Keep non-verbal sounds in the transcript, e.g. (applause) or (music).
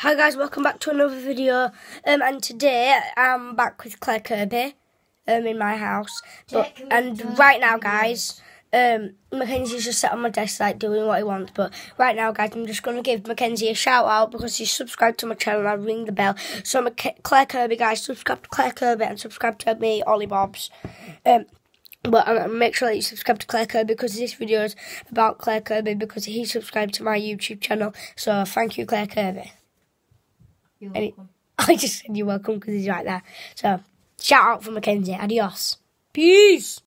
Hi guys, welcome back to another video. Um, and today I'm back with Claire Kirby, um, in my house. But, and right now, guys, um, Mackenzie's just sat on my desk like doing what he wants. But right now, guys, I'm just gonna give Mackenzie a shout out because he's subscribed to my channel. I ring the bell. So Mac- Claire Kirby, guys, subscribe to Claire Kirby and subscribe to me, Ollie Bobs. Um, but um, make sure that you subscribe to Claire Kirby because this video is about Claire Kirby because he subscribed to my YouTube channel. So thank you, Claire Kirby. You're Any- welcome. (laughs) I just said you're welcome because he's right there. So, shout out for Mackenzie. Adios. Peace.